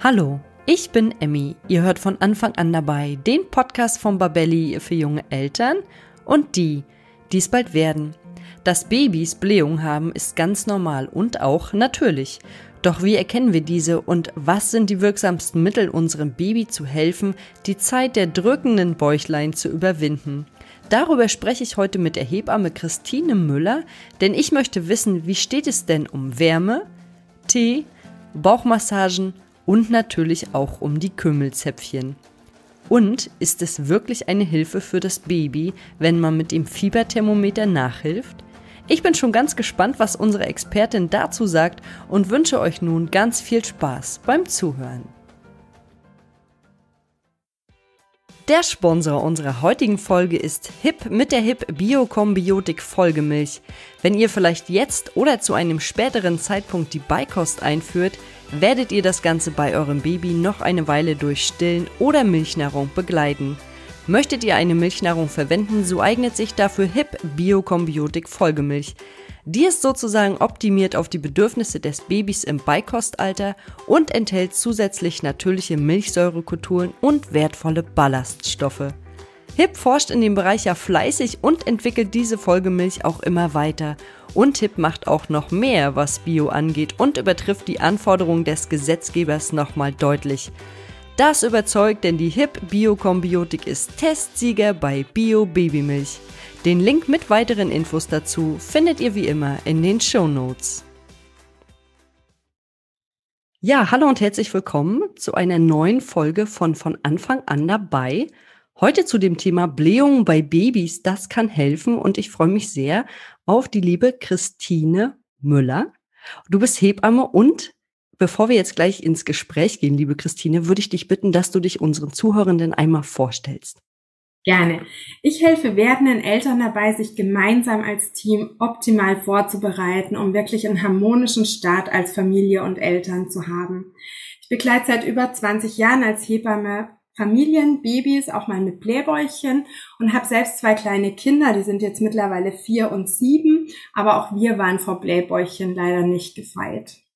Hallo, ich bin Emmy. Ihr hört von Anfang an dabei den Podcast von Babelli für junge Eltern und die, die es bald werden. Dass Babys Blähung haben, ist ganz normal und auch natürlich. Doch wie erkennen wir diese und was sind die wirksamsten Mittel, unserem Baby zu helfen, die Zeit der drückenden Bäuchlein zu überwinden? Darüber spreche ich heute mit der Hebamme Christine Müller, denn ich möchte wissen, wie steht es denn um Wärme, Tee, Bauchmassagen und natürlich auch um die Kümmelzäpfchen. Und ist es wirklich eine Hilfe für das Baby, wenn man mit dem Fieberthermometer nachhilft? Ich bin schon ganz gespannt, was unsere Expertin dazu sagt und wünsche euch nun ganz viel Spaß beim Zuhören. Der Sponsor unserer heutigen Folge ist HIP mit der HIP Biokombiotik Folgemilch. Wenn ihr vielleicht jetzt oder zu einem späteren Zeitpunkt die Beikost einführt, werdet ihr das Ganze bei eurem Baby noch eine Weile durch Stillen oder Milchnahrung begleiten. Möchtet ihr eine Milchnahrung verwenden, so eignet sich dafür HIP Biokombiotik Folgemilch. Die ist sozusagen optimiert auf die Bedürfnisse des Babys im Beikostalter und enthält zusätzlich natürliche Milchsäurekulturen und wertvolle Ballaststoffe. HIP forscht in dem Bereich ja fleißig und entwickelt diese Folgemilch auch immer weiter. Und HIP macht auch noch mehr, was Bio angeht und übertrifft die Anforderungen des Gesetzgebers nochmal deutlich. Das überzeugt, denn die HIP Biokombiotik ist Testsieger bei Bio Babymilch. Den Link mit weiteren Infos dazu findet ihr wie immer in den Show Notes. Ja, hallo und herzlich willkommen zu einer neuen Folge von von Anfang an dabei. Heute zu dem Thema Blähungen bei Babys, das kann helfen und ich freue mich sehr auf die liebe Christine Müller. Du bist Hebamme und bevor wir jetzt gleich ins Gespräch gehen, liebe Christine, würde ich dich bitten, dass du dich unseren Zuhörenden einmal vorstellst. Gerne. Ich helfe werdenden Eltern dabei, sich gemeinsam als Team optimal vorzubereiten, um wirklich einen harmonischen Start als Familie und Eltern zu haben. Ich begleite seit über 20 Jahren als Hebamme Familien, Babys, auch mal mit Blähbäuchchen und habe selbst zwei kleine Kinder, die sind jetzt mittlerweile vier und sieben, aber auch wir waren vor Blähbäuchchen leider nicht gefeit.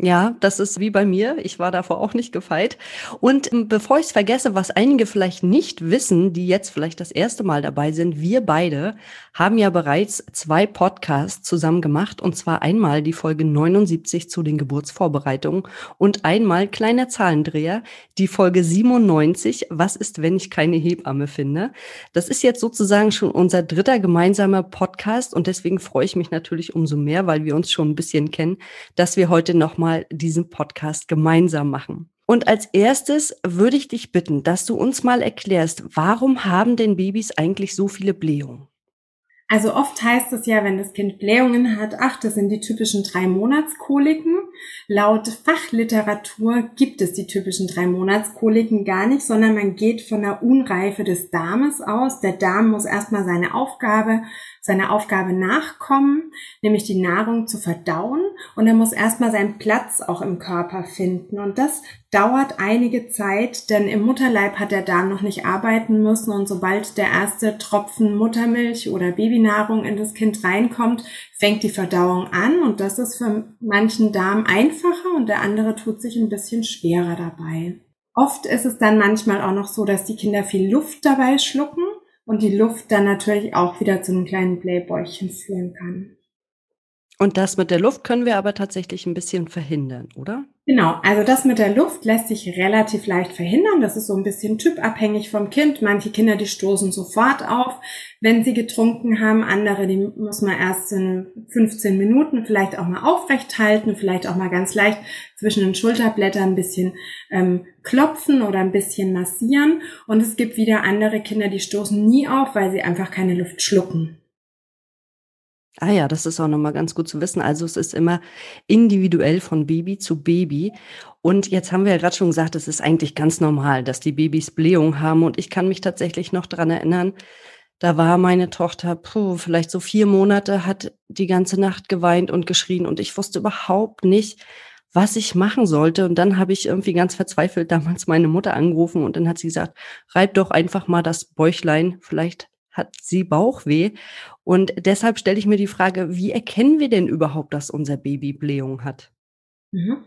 Ja, das ist wie bei mir. Ich war davor auch nicht gefeit. Und ähm, bevor ich es vergesse, was einige vielleicht nicht wissen, die jetzt vielleicht das erste Mal dabei sind, wir beide haben ja bereits zwei Podcasts zusammen gemacht. Und zwar einmal die Folge 79 zu den Geburtsvorbereitungen und einmal kleiner Zahlendreher, die Folge 97, was ist, wenn ich keine Hebamme finde. Das ist jetzt sozusagen schon unser dritter gemeinsamer Podcast. Und deswegen freue ich mich natürlich umso mehr, weil wir uns schon ein bisschen kennen, dass wir heute nochmal mal diesen Podcast gemeinsam machen. Und als erstes würde ich dich bitten, dass du uns mal erklärst, warum haben denn Babys eigentlich so viele Blähungen? Also oft heißt es ja, wenn das Kind Blähungen hat, ach, das sind die typischen drei Monatskoliken. Laut Fachliteratur gibt es die typischen drei Monatskoliken gar nicht, sondern man geht von der Unreife des Darmes aus. Der Darm muss erstmal seine Aufgabe seiner Aufgabe nachkommen, nämlich die Nahrung zu verdauen. Und er muss erstmal seinen Platz auch im Körper finden. Und das dauert einige Zeit, denn im Mutterleib hat der Darm noch nicht arbeiten müssen. Und sobald der erste Tropfen Muttermilch oder Babynahrung in das Kind reinkommt, fängt die Verdauung an. Und das ist für manchen Darm einfacher und der andere tut sich ein bisschen schwerer dabei. Oft ist es dann manchmal auch noch so, dass die Kinder viel Luft dabei schlucken und die Luft dann natürlich auch wieder zu einem kleinen Blähbäuchchen führen kann. Und das mit der Luft können wir aber tatsächlich ein bisschen verhindern, oder? Genau, also das mit der Luft lässt sich relativ leicht verhindern. Das ist so ein bisschen typabhängig vom Kind. Manche Kinder, die stoßen sofort auf, wenn sie getrunken haben. Andere, die muss man erst in 15 Minuten vielleicht auch mal aufrecht halten, vielleicht auch mal ganz leicht zwischen den Schulterblättern ein bisschen ähm, klopfen oder ein bisschen massieren. Und es gibt wieder andere Kinder, die stoßen nie auf, weil sie einfach keine Luft schlucken. Ah ja, das ist auch nochmal ganz gut zu wissen. Also es ist immer individuell von Baby zu Baby. Und jetzt haben wir ja gerade schon gesagt, es ist eigentlich ganz normal, dass die Babys Blähung haben. Und ich kann mich tatsächlich noch dran erinnern, da war meine Tochter, puh, vielleicht so vier Monate, hat die ganze Nacht geweint und geschrien und ich wusste überhaupt nicht, was ich machen sollte. Und dann habe ich irgendwie ganz verzweifelt damals meine Mutter angerufen und dann hat sie gesagt, reib doch einfach mal das Bäuchlein, vielleicht hat sie Bauchweh. Und deshalb stelle ich mir die Frage, wie erkennen wir denn überhaupt, dass unser Baby Blähung hat? Mhm.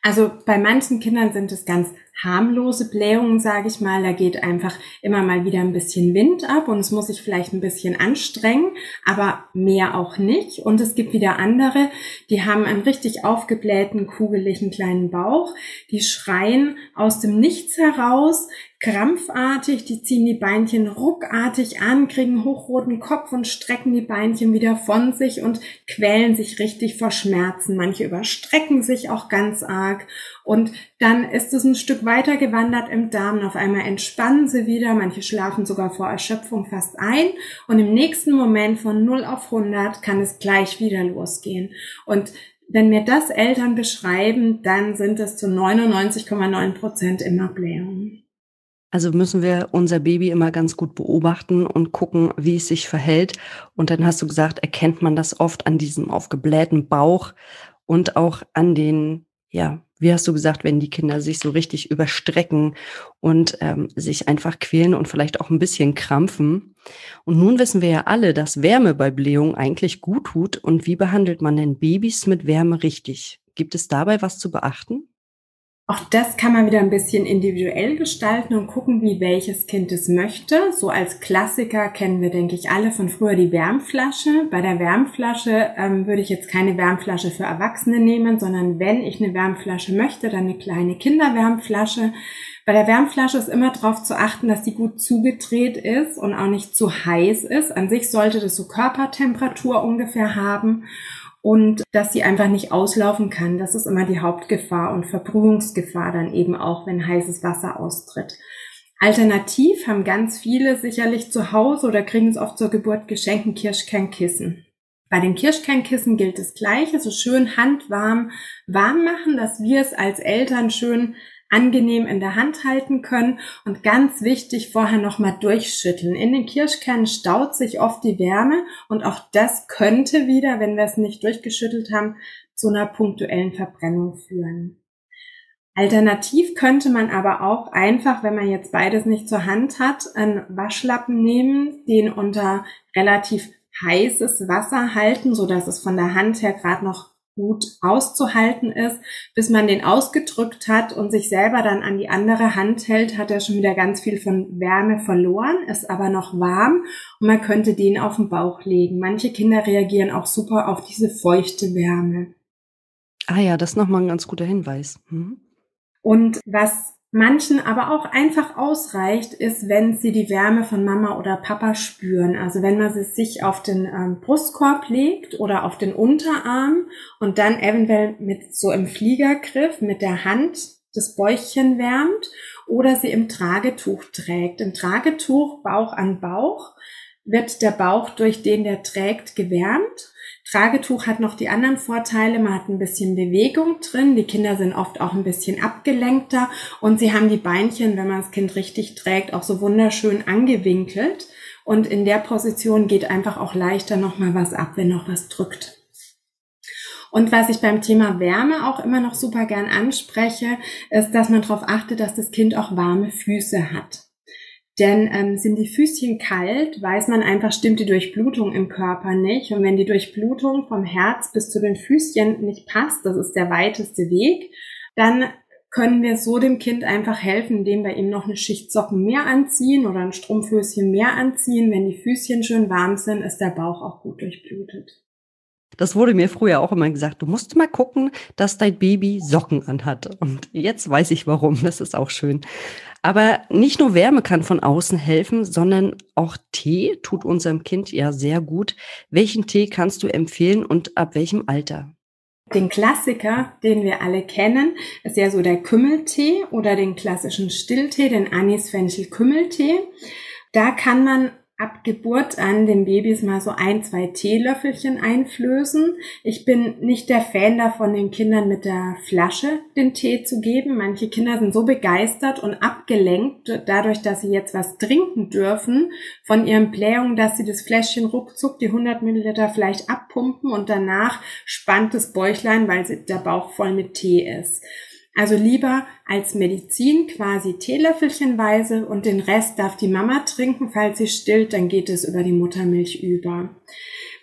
Also bei manchen Kindern sind es ganz harmlose Blähungen, sage ich mal. Da geht einfach immer mal wieder ein bisschen Wind ab und es muss sich vielleicht ein bisschen anstrengen, aber mehr auch nicht. Und es gibt wieder andere, die haben einen richtig aufgeblähten, kugeligen kleinen Bauch. Die schreien aus dem Nichts heraus, krampfartig, die ziehen die Beinchen ruckartig an, kriegen hochroten Kopf und strecken die Beinchen wieder von sich und quälen sich richtig vor Schmerzen. Manche überstrecken sich auch ganz arg und dann ist es ein Stück weiter gewandert im Darm. Auf einmal entspannen sie wieder. Manche schlafen sogar vor Erschöpfung fast ein. Und im nächsten Moment von 0 auf 100 kann es gleich wieder losgehen. Und wenn mir das Eltern beschreiben, dann sind es zu 99,9 Prozent immer Blähungen. Also müssen wir unser Baby immer ganz gut beobachten und gucken, wie es sich verhält. Und dann hast du gesagt, erkennt man das oft an diesem aufgeblähten Bauch und auch an den, ja, wie hast du gesagt, wenn die Kinder sich so richtig überstrecken und ähm, sich einfach quälen und vielleicht auch ein bisschen krampfen. Und nun wissen wir ja alle, dass Wärme bei Blähung eigentlich gut tut. Und wie behandelt man denn Babys mit Wärme richtig? Gibt es dabei was zu beachten? Auch das kann man wieder ein bisschen individuell gestalten und gucken, wie welches Kind es möchte. So als Klassiker kennen wir, denke ich, alle von früher die Wärmflasche. Bei der Wärmflasche ähm, würde ich jetzt keine Wärmflasche für Erwachsene nehmen, sondern wenn ich eine Wärmflasche möchte, dann eine kleine Kinderwärmflasche. Bei der Wärmflasche ist immer darauf zu achten, dass sie gut zugedreht ist und auch nicht zu heiß ist. An sich sollte das so Körpertemperatur ungefähr haben und dass sie einfach nicht auslaufen kann. Das ist immer die Hauptgefahr und Verbrühungsgefahr dann eben auch, wenn heißes Wasser austritt. Alternativ haben ganz viele sicherlich zu Hause oder kriegen es oft zur Geburt geschenkt Kirschkernkissen. Bei den Kirschkernkissen gilt das Gleiche, so schön handwarm warm machen, dass wir es als Eltern schön angenehm in der Hand halten können und ganz wichtig vorher nochmal durchschütteln. In den Kirschkernen staut sich oft die Wärme und auch das könnte wieder, wenn wir es nicht durchgeschüttelt haben, zu einer punktuellen Verbrennung führen. Alternativ könnte man aber auch einfach, wenn man jetzt beides nicht zur Hand hat, einen Waschlappen nehmen, den unter relativ heißes Wasser halten, so dass es von der Hand her gerade noch gut auszuhalten ist, bis man den ausgedrückt hat und sich selber dann an die andere Hand hält, hat er schon wieder ganz viel von Wärme verloren, ist aber noch warm und man könnte den auf den Bauch legen. Manche Kinder reagieren auch super auf diese feuchte Wärme. Ah ja, das ist nochmal ein ganz guter Hinweis. Hm. Und was manchen aber auch einfach ausreicht, ist, wenn sie die Wärme von Mama oder Papa spüren. Also wenn man sie sich auf den ähm, Brustkorb legt oder auf den Unterarm und dann eventuell mit so im Fliegergriff mit der Hand das Bäuchchen wärmt oder sie im Tragetuch trägt. Im Tragetuch Bauch an Bauch wird der Bauch durch den der trägt gewärmt Tragetuch hat noch die anderen Vorteile. Man hat ein bisschen Bewegung drin. Die Kinder sind oft auch ein bisschen abgelenkter und sie haben die Beinchen, wenn man das Kind richtig trägt, auch so wunderschön angewinkelt. Und in der Position geht einfach auch leichter nochmal was ab, wenn noch was drückt. Und was ich beim Thema Wärme auch immer noch super gern anspreche, ist, dass man darauf achtet, dass das Kind auch warme Füße hat. Denn ähm, sind die Füßchen kalt, weiß man einfach, stimmt die Durchblutung im Körper nicht. Und wenn die Durchblutung vom Herz bis zu den Füßchen nicht passt, das ist der weiteste Weg, dann können wir so dem Kind einfach helfen, indem wir ihm noch eine Schicht Socken mehr anziehen oder ein Strumpfhöschen mehr anziehen. Wenn die Füßchen schön warm sind, ist der Bauch auch gut durchblutet. Das wurde mir früher auch immer gesagt. Du musst mal gucken, dass dein Baby Socken anhat. Und jetzt weiß ich warum. Das ist auch schön. Aber nicht nur Wärme kann von außen helfen, sondern auch Tee tut unserem Kind ja sehr gut. Welchen Tee kannst du empfehlen und ab welchem Alter? Den Klassiker, den wir alle kennen, ist ja so der Kümmeltee oder den klassischen Stilltee, den Anis-Fenchel-Kümmeltee. Da kann man ab Geburt an den Babys mal so ein, zwei Teelöffelchen einflößen. Ich bin nicht der Fan davon, den Kindern mit der Flasche den Tee zu geben. Manche Kinder sind so begeistert und abgelenkt dadurch, dass sie jetzt was trinken dürfen von ihren Blähungen, dass sie das Fläschchen ruckzuck die 100 Milliliter vielleicht abpumpen und danach spannt das Bäuchlein, weil der Bauch voll mit Tee ist. Also lieber als Medizin quasi Teelöffelchenweise und den Rest darf die Mama trinken, falls sie stillt, dann geht es über die Muttermilch über.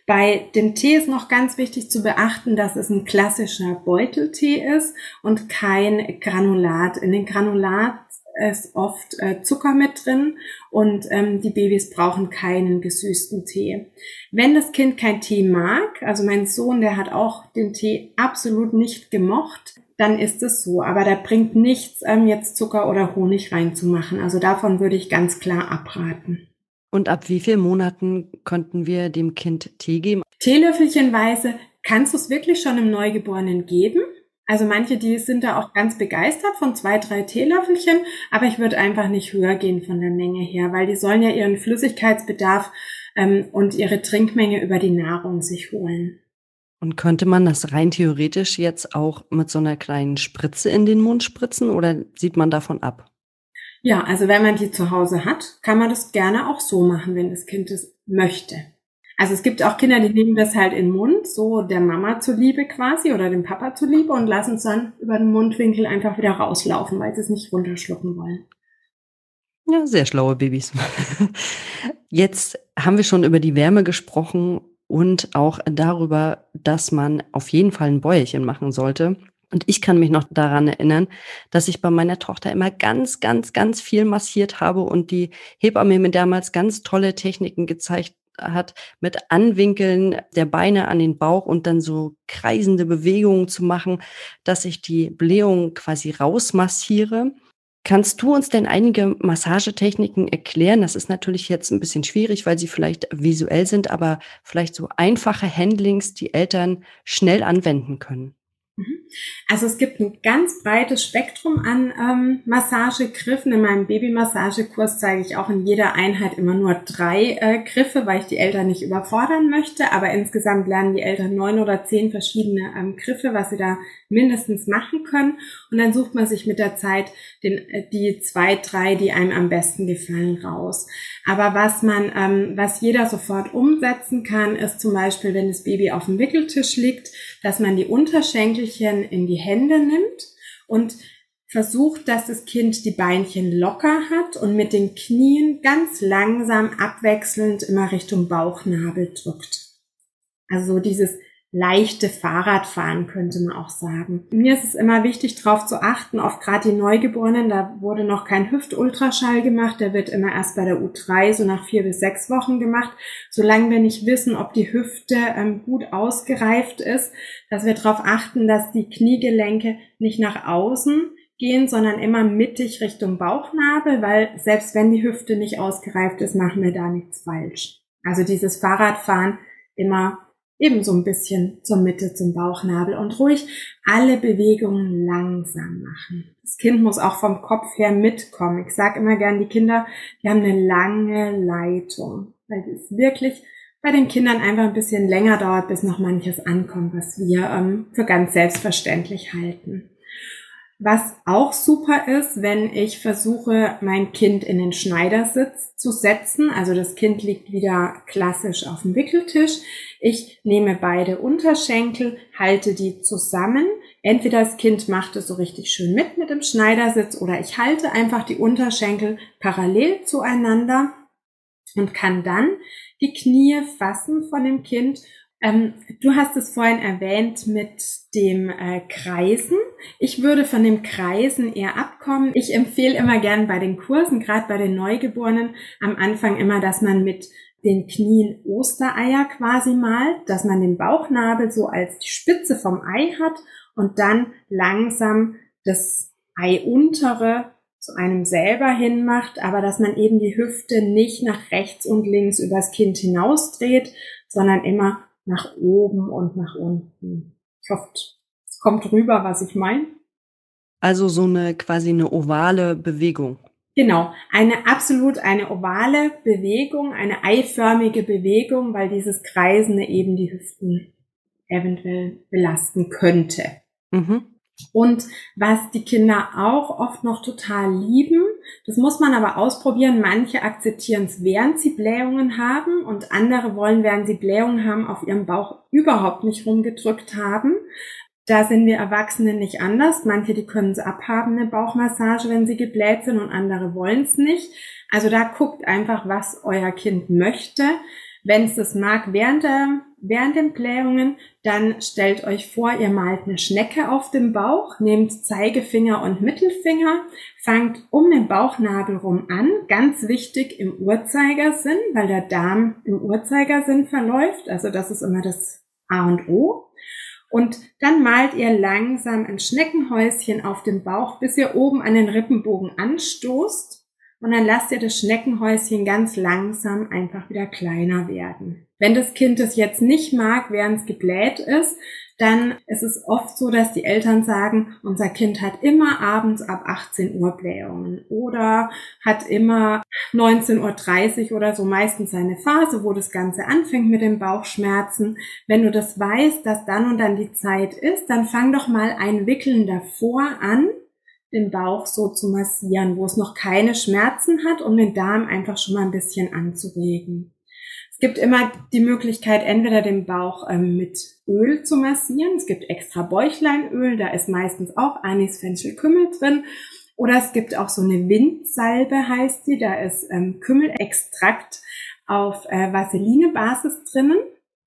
Bei dem Tee ist noch ganz wichtig zu beachten, dass es ein klassischer Beuteltee ist und kein Granulat. In den Granulat ist oft äh, Zucker mit drin und ähm, die Babys brauchen keinen gesüßten Tee. Wenn das Kind kein Tee mag, also mein Sohn, der hat auch den Tee absolut nicht gemocht, dann ist es so. Aber da bringt nichts, ähm, jetzt Zucker oder Honig reinzumachen. Also davon würde ich ganz klar abraten. Und ab wie vielen Monaten könnten wir dem Kind Tee geben? Teelöffelchenweise kannst du es wirklich schon im Neugeborenen geben. Also manche, die sind da auch ganz begeistert von zwei, drei Teelöffelchen, aber ich würde einfach nicht höher gehen von der Menge her, weil die sollen ja ihren Flüssigkeitsbedarf ähm, und ihre Trinkmenge über die Nahrung sich holen. Und könnte man das rein theoretisch jetzt auch mit so einer kleinen Spritze in den Mund spritzen oder sieht man davon ab? Ja, also wenn man die zu Hause hat, kann man das gerne auch so machen, wenn das Kind es möchte. Also es gibt auch Kinder, die nehmen das halt in den Mund, so der Mama zuliebe quasi oder dem Papa zuliebe und lassen es dann über den Mundwinkel einfach wieder rauslaufen, weil sie es nicht runterschlucken wollen. Ja, sehr schlaue Babys. Jetzt haben wir schon über die Wärme gesprochen und auch darüber, dass man auf jeden Fall ein Bäuerchen machen sollte. Und ich kann mich noch daran erinnern, dass ich bei meiner Tochter immer ganz, ganz, ganz viel massiert habe und die Hebamme mir damals ganz tolle Techniken gezeigt hat, mit Anwinkeln der Beine an den Bauch und dann so kreisende Bewegungen zu machen, dass ich die Blähung quasi rausmassiere. Kannst du uns denn einige Massagetechniken erklären? Das ist natürlich jetzt ein bisschen schwierig, weil sie vielleicht visuell sind, aber vielleicht so einfache Handlings, die Eltern schnell anwenden können. Also es gibt ein ganz breites Spektrum an ähm, Massagegriffen. In meinem Babymassagekurs zeige ich auch in jeder Einheit immer nur drei äh, Griffe, weil ich die Eltern nicht überfordern möchte. Aber insgesamt lernen die Eltern neun oder zehn verschiedene ähm, Griffe, was sie da mindestens machen können. Und dann sucht man sich mit der Zeit den, äh, die zwei, drei, die einem am besten gefallen, raus. Aber was man, ähm, was jeder sofort umsetzen kann, ist zum Beispiel, wenn das Baby auf dem Wickeltisch liegt, dass man die Unterschenkelchen in die Hände nimmt und versucht, dass das Kind die Beinchen locker hat und mit den Knien ganz langsam abwechselnd immer Richtung Bauchnabel drückt. Also dieses leichte Fahrradfahren, könnte man auch sagen. Mir ist es immer wichtig, darauf zu achten, auf gerade die Neugeborenen, da wurde noch kein Hüftultraschall gemacht, der wird immer erst bei der U3 so nach vier bis sechs Wochen gemacht, solange wir nicht wissen, ob die Hüfte ähm, gut ausgereift ist, dass wir darauf achten, dass die Kniegelenke nicht nach außen gehen, sondern immer mittig Richtung Bauchnabel, weil selbst wenn die Hüfte nicht ausgereift ist, machen wir da nichts falsch. Also dieses Fahrradfahren immer eben so ein bisschen zur Mitte, zum Bauchnabel und ruhig alle Bewegungen langsam machen. Das Kind muss auch vom Kopf her mitkommen. Ich sage immer gern, die Kinder, die haben eine lange Leitung, weil es wirklich bei den Kindern einfach ein bisschen länger dauert, bis noch manches ankommt, was wir ähm, für ganz selbstverständlich halten. Was auch super ist, wenn ich versuche, mein Kind in den Schneidersitz zu setzen. Also das Kind liegt wieder klassisch auf dem Wickeltisch. Ich nehme beide Unterschenkel, halte die zusammen. Entweder das Kind macht es so richtig schön mit mit dem Schneidersitz oder ich halte einfach die Unterschenkel parallel zueinander und kann dann die Knie fassen von dem Kind ähm, du hast es vorhin erwähnt mit dem äh, Kreisen. Ich würde von dem Kreisen eher abkommen. Ich empfehle immer gern bei den Kursen, gerade bei den Neugeborenen, am Anfang immer, dass man mit den Knien Ostereier quasi malt, dass man den Bauchnabel so als die Spitze vom Ei hat und dann langsam das Ei untere zu einem selber hinmacht, aber dass man eben die Hüfte nicht nach rechts und links übers Kind hinausdreht, sondern immer nach oben und nach unten. Ich hoffe, es kommt rüber, was ich meine. Also so eine quasi eine ovale Bewegung. Genau, eine absolut eine ovale Bewegung, eine eiförmige Bewegung, weil dieses Kreisende eben die Hüften eventuell belasten könnte. Mhm. Und was die Kinder auch oft noch total lieben, das muss man aber ausprobieren. Manche akzeptieren es, während sie Blähungen haben und andere wollen, während sie Blähungen haben, auf ihrem Bauch überhaupt nicht rumgedrückt haben. Da sind wir Erwachsene nicht anders. Manche, die können es abhaben, eine Bauchmassage, wenn sie gebläht sind und andere wollen es nicht. Also da guckt einfach, was euer Kind möchte. Wenn es das mag während der während den Blähungen, dann stellt euch vor, ihr malt eine Schnecke auf dem Bauch, nehmt Zeigefinger und Mittelfinger, fangt um den Bauchnabel rum an, ganz wichtig im Uhrzeigersinn, weil der Darm im Uhrzeigersinn verläuft, also das ist immer das A und O. Und dann malt ihr langsam ein Schneckenhäuschen auf dem Bauch, bis ihr oben an den Rippenbogen anstoßt. Und dann lasst ihr das Schneckenhäuschen ganz langsam einfach wieder kleiner werden. Wenn das Kind es jetzt nicht mag, während es gebläht ist, dann ist es oft so, dass die Eltern sagen, unser Kind hat immer abends ab 18 Uhr Blähungen oder hat immer 19.30 Uhr oder so meistens seine Phase, wo das Ganze anfängt mit den Bauchschmerzen. Wenn du das weißt, dass dann und dann die Zeit ist, dann fang doch mal ein Wickeln davor an, den Bauch so zu massieren, wo es noch keine Schmerzen hat, um den Darm einfach schon mal ein bisschen anzuregen. Es gibt immer die Möglichkeit, entweder den Bauch ähm, mit Öl zu massieren. Es gibt extra Bäuchleinöl, da ist meistens auch Anis, Fenchel, Kümmel drin. Oder es gibt auch so eine Windsalbe, heißt sie. Da ist ähm, Kümmelextrakt auf äh, Vaseline-Basis drinnen.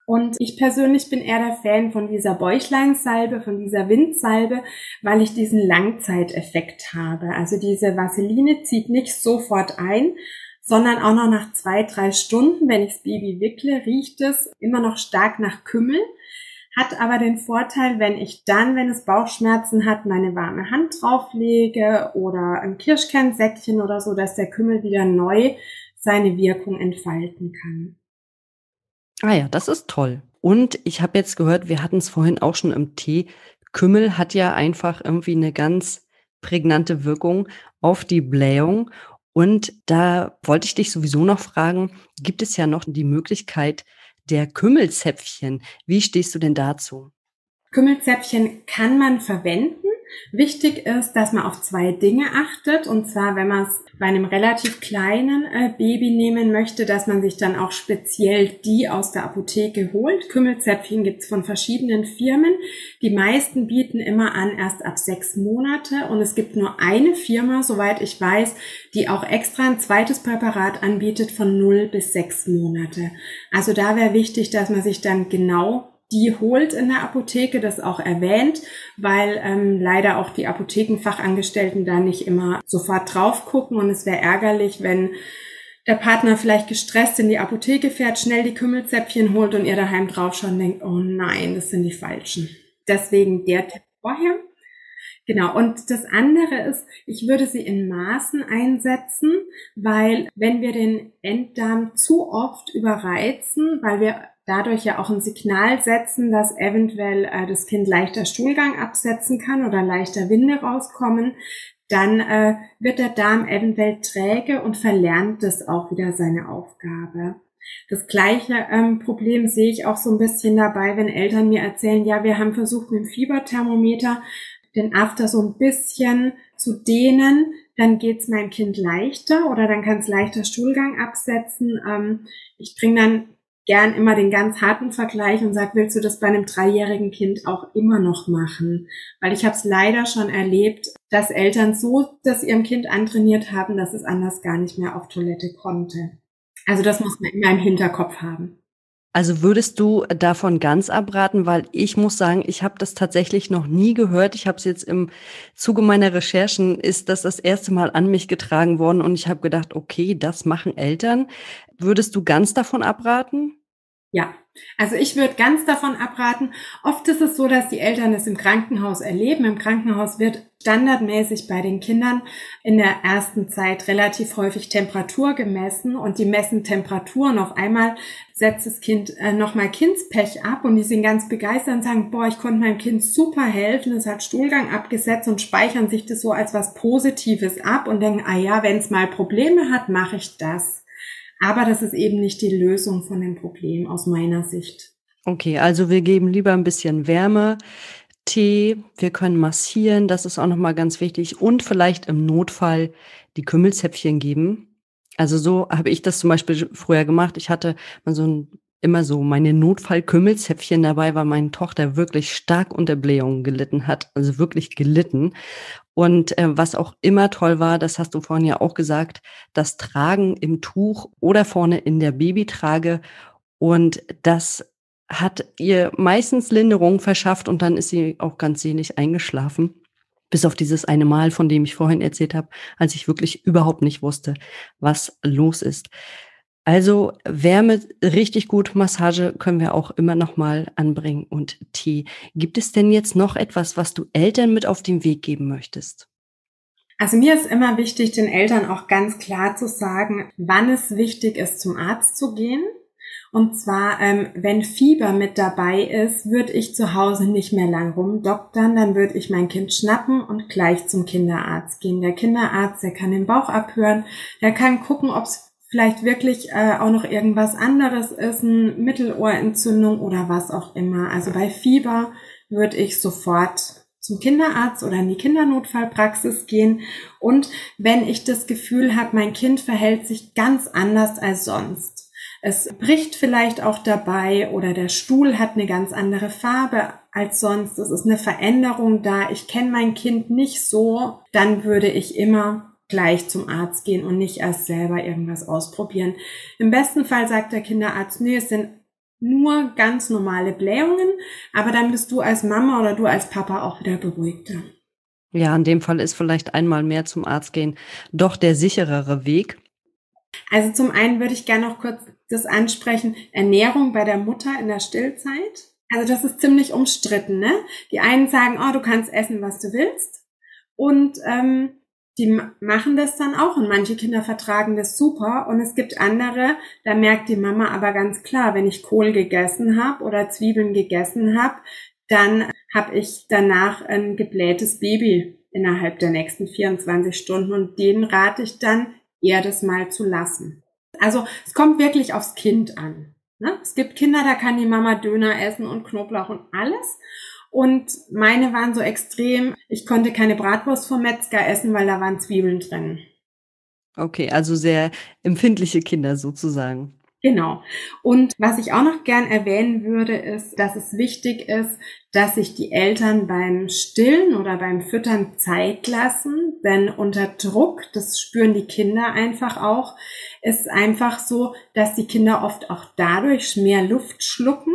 Und ich persönlich bin eher der Fan von dieser Bäuchleinsalbe, von dieser Windsalbe, weil ich diesen Langzeiteffekt habe. Also diese Vaseline zieht nicht sofort ein, sondern auch noch nach zwei, drei Stunden, wenn ich das Baby wickle, riecht es immer noch stark nach Kümmel, hat aber den Vorteil, wenn ich dann, wenn es Bauchschmerzen hat, meine warme Hand drauflege oder ein Kirschkernsäckchen oder so, dass der Kümmel wieder neu seine Wirkung entfalten kann. Ah ja, das ist toll. Und ich habe jetzt gehört, wir hatten es vorhin auch schon im Tee. Kümmel hat ja einfach irgendwie eine ganz prägnante Wirkung auf die Blähung. Und da wollte ich dich sowieso noch fragen, gibt es ja noch die Möglichkeit der Kümmelzäpfchen. Wie stehst du denn dazu? Kümmelzäpfchen kann man verwenden. Wichtig ist, dass man auf zwei Dinge achtet. Und zwar, wenn man es bei einem relativ kleinen äh, Baby nehmen möchte, dass man sich dann auch speziell die aus der Apotheke holt. Kümmelzäpfchen gibt's von verschiedenen Firmen. Die meisten bieten immer an erst ab sechs Monate und es gibt nur eine Firma, soweit ich weiß, die auch extra ein zweites Präparat anbietet von null bis sechs Monate. Also da wäre wichtig, dass man sich dann genau die holt in der Apotheke, das auch erwähnt, weil ähm, leider auch die Apothekenfachangestellten da nicht immer sofort drauf gucken und es wäre ärgerlich, wenn der Partner vielleicht gestresst in die Apotheke fährt, schnell die Kümmelzäpfchen holt und ihr daheim draufschaut und denkt, oh nein, das sind die falschen. Deswegen der Tipp vorher. Genau, und das andere ist, ich würde sie in Maßen einsetzen, weil wenn wir den Enddarm zu oft überreizen, weil wir dadurch ja auch ein Signal setzen, dass eventuell äh, das Kind leichter Stuhlgang absetzen kann oder leichter Winde rauskommen, dann äh, wird der Darm eventuell träge und verlernt das auch wieder seine Aufgabe. Das gleiche ähm, Problem sehe ich auch so ein bisschen dabei, wenn Eltern mir erzählen, ja, wir haben versucht mit dem Fieberthermometer den After so ein bisschen zu dehnen, dann geht's meinem Kind leichter oder dann kann es leichter Stuhlgang absetzen. Ähm, ich bringe dann gern immer den ganz harten Vergleich und sag, willst du das bei einem dreijährigen Kind auch immer noch machen? Weil ich habe es leider schon erlebt, dass Eltern so das ihrem Kind antrainiert haben, dass es anders gar nicht mehr auf Toilette konnte. Also das muss man immer im Hinterkopf haben. Also würdest du davon ganz abraten, weil ich muss sagen, ich habe das tatsächlich noch nie gehört. Ich habe es jetzt im Zuge meiner Recherchen ist das das erste Mal an mich getragen worden und ich habe gedacht, okay, das machen Eltern. Würdest du ganz davon abraten? Ja, also ich würde ganz davon abraten. Oft ist es so, dass die Eltern es im Krankenhaus erleben. Im Krankenhaus wird standardmäßig bei den Kindern in der ersten Zeit relativ häufig Temperatur gemessen und die messen Temperatur und auf einmal setzt das Kind äh, nochmal Kindspech ab und die sind ganz begeistert und sagen, boah, ich konnte meinem Kind super helfen, es hat Stuhlgang abgesetzt und speichern sich das so als was Positives ab und denken, ah ja, wenn es mal Probleme hat, mache ich das. Aber das ist eben nicht die Lösung von dem Problem aus meiner Sicht. Okay, also wir geben lieber ein bisschen Wärme, Tee, wir können massieren, das ist auch nochmal ganz wichtig und vielleicht im Notfall die Kümmelzäpfchen geben. Also so habe ich das zum Beispiel früher gemacht. Ich hatte so ein, immer so meine Notfall-Kümmelzäpfchen dabei, weil meine Tochter wirklich stark unter Blähungen gelitten hat, also wirklich gelitten. Und äh, was auch immer toll war, das hast du vorhin ja auch gesagt, das Tragen im Tuch oder vorne in der Babytrage. Und das hat ihr meistens Linderung verschafft und dann ist sie auch ganz sehnig eingeschlafen. Bis auf dieses eine Mal, von dem ich vorhin erzählt habe, als ich wirklich überhaupt nicht wusste, was los ist. Also Wärme richtig gut, Massage können wir auch immer noch mal anbringen und Tee. Gibt es denn jetzt noch etwas, was du Eltern mit auf den Weg geben möchtest? Also mir ist immer wichtig, den Eltern auch ganz klar zu sagen, wann es wichtig ist, zum Arzt zu gehen. Und zwar, ähm, wenn Fieber mit dabei ist, würde ich zu Hause nicht mehr lang rumdoktern, dann würde ich mein Kind schnappen und gleich zum Kinderarzt gehen. Der Kinderarzt, der kann den Bauch abhören, der kann gucken, ob es vielleicht wirklich äh, auch noch irgendwas anderes ist, eine Mittelohrentzündung oder was auch immer. Also bei Fieber würde ich sofort zum Kinderarzt oder in die Kindernotfallpraxis gehen. Und wenn ich das Gefühl habe, mein Kind verhält sich ganz anders als sonst. Es bricht vielleicht auch dabei oder der Stuhl hat eine ganz andere Farbe als sonst. Es ist eine Veränderung da. Ich kenne mein Kind nicht so. Dann würde ich immer gleich zum Arzt gehen und nicht erst selber irgendwas ausprobieren. Im besten Fall sagt der Kinderarzt, nee, es sind nur ganz normale Blähungen, aber dann bist du als Mama oder du als Papa auch wieder beruhigter. Ja, in dem Fall ist vielleicht einmal mehr zum Arzt gehen doch der sicherere Weg. Also zum einen würde ich gerne noch kurz das ansprechen, Ernährung bei der Mutter in der Stillzeit. Also das ist ziemlich umstritten, ne? Die einen sagen, oh, du kannst essen, was du willst. Und ähm, die machen das dann auch und manche Kinder vertragen das super und es gibt andere, da merkt die Mama aber ganz klar, wenn ich Kohl gegessen habe oder Zwiebeln gegessen habe, dann habe ich danach ein geblähtes Baby innerhalb der nächsten 24 Stunden und denen rate ich dann eher das mal zu lassen. Also es kommt wirklich aufs Kind an. Ne? Es gibt Kinder, da kann die Mama Döner essen und Knoblauch und alles. Und meine waren so extrem, ich konnte keine Bratwurst vom Metzger essen, weil da waren Zwiebeln drin. Okay, also sehr empfindliche Kinder sozusagen. Genau. Und was ich auch noch gern erwähnen würde, ist, dass es wichtig ist, dass sich die Eltern beim Stillen oder beim Füttern Zeit lassen, denn unter Druck, das spüren die Kinder einfach auch, ist einfach so, dass die Kinder oft auch dadurch mehr Luft schlucken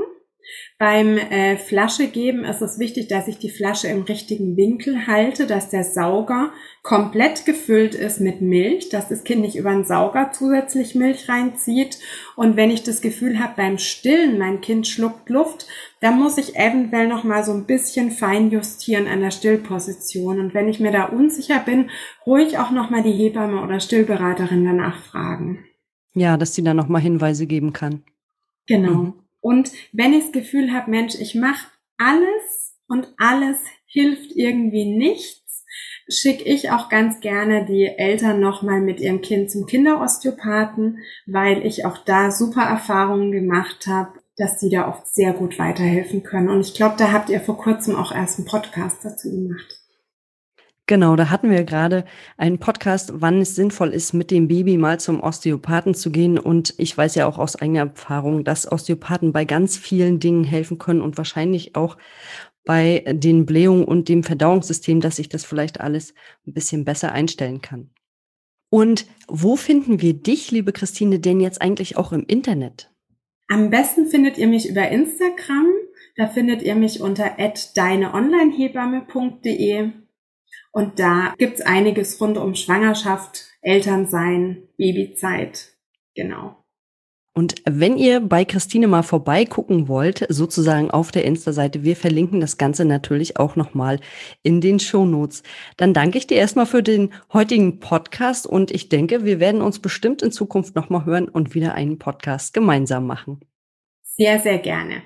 beim äh, Flasche geben ist es wichtig, dass ich die Flasche im richtigen Winkel halte, dass der Sauger komplett gefüllt ist mit Milch, dass das Kind nicht über den Sauger zusätzlich Milch reinzieht. Und wenn ich das Gefühl habe, beim Stillen mein Kind schluckt Luft, dann muss ich eventuell noch mal so ein bisschen fein justieren an der Stillposition. Und wenn ich mir da unsicher bin, ruhig auch noch mal die Hebamme oder Stillberaterin danach fragen. Ja, dass sie da noch mal Hinweise geben kann. Genau. Mhm. Und wenn ich das Gefühl habe, Mensch, ich mache alles und alles hilft irgendwie nichts, schicke ich auch ganz gerne die Eltern nochmal mit ihrem Kind zum Kinderosteopathen, weil ich auch da super Erfahrungen gemacht habe, dass die da oft sehr gut weiterhelfen können. Und ich glaube, da habt ihr vor kurzem auch erst einen Podcast dazu gemacht. Genau, da hatten wir gerade einen Podcast, wann es sinnvoll ist, mit dem Baby mal zum Osteopathen zu gehen. Und ich weiß ja auch aus eigener Erfahrung, dass Osteopathen bei ganz vielen Dingen helfen können und wahrscheinlich auch bei den Blähungen und dem Verdauungssystem, dass ich das vielleicht alles ein bisschen besser einstellen kann. Und wo finden wir dich, liebe Christine, denn jetzt eigentlich auch im Internet? Am besten findet ihr mich über Instagram. Da findet ihr mich unter deineonlinehebamme.de und da gibt's einiges rund um Schwangerschaft, Elternsein, Babyzeit. Genau. Und wenn ihr bei Christine mal vorbeigucken wollt, sozusagen auf der Insta-Seite, wir verlinken das Ganze natürlich auch nochmal in den Shownotes. Dann danke ich dir erstmal für den heutigen Podcast und ich denke, wir werden uns bestimmt in Zukunft nochmal hören und wieder einen Podcast gemeinsam machen. Sehr, sehr gerne.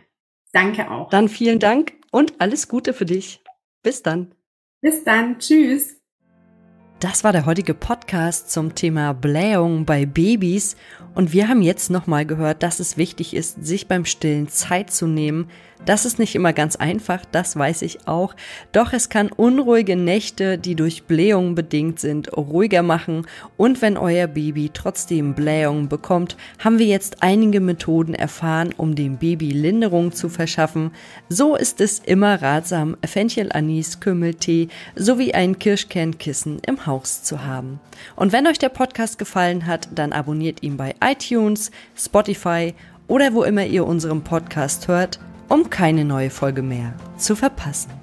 Danke auch. Dann vielen Dank und alles Gute für dich. Bis dann. Bis dann. Tschüss. Das war der heutige Podcast zum Thema Blähung bei Babys und wir haben jetzt nochmal gehört, dass es wichtig ist, sich beim Stillen Zeit zu nehmen. Das ist nicht immer ganz einfach, das weiß ich auch. Doch es kann unruhige Nächte, die durch Blähungen bedingt sind, ruhiger machen. Und wenn euer Baby trotzdem Blähungen bekommt, haben wir jetzt einige Methoden erfahren, um dem Baby Linderung zu verschaffen. So ist es immer ratsam, Fenchel, Anis, Kümmeltee sowie ein Kirschkernkissen im Haus zu haben. Und wenn euch der Podcast gefallen hat, dann abonniert ihn bei iTunes, Spotify oder wo immer ihr unseren Podcast hört, um keine neue Folge mehr zu verpassen.